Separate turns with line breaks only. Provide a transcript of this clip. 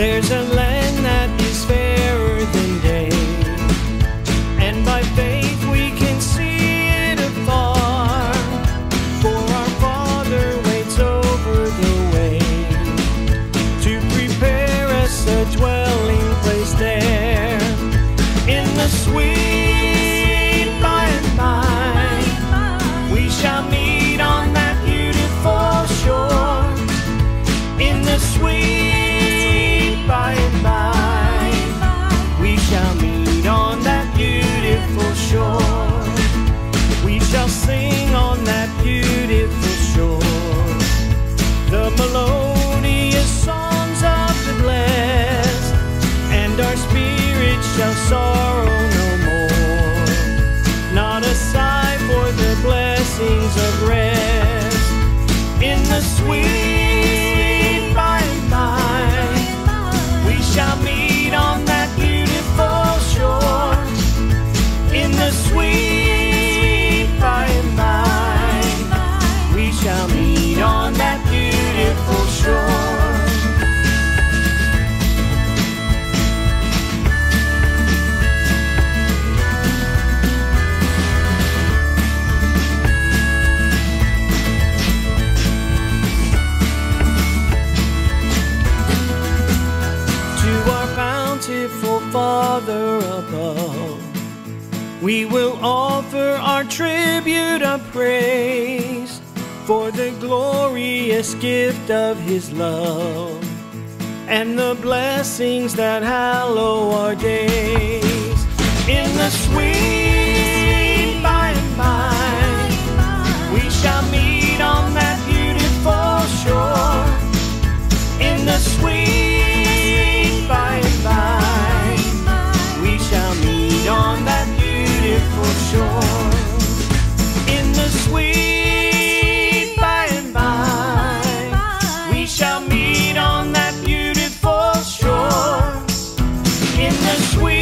There's a land that is fairer than day, and by faith we can see it afar. For our Father waits over the way to prepare us a dwelling place there in the sweet by and by. We shall meet on that beautiful shore in the sweet shall meet on that beautiful shore. We shall sing on that beautiful shore. The melodious songs of the blessed, and our spirits shall sorrow no more. Not a sigh for the blessings of rest in the sweet Father above. We will offer our tribute of praise for the glorious gift of His love and the blessings that hallow our days. In the sweet sweet.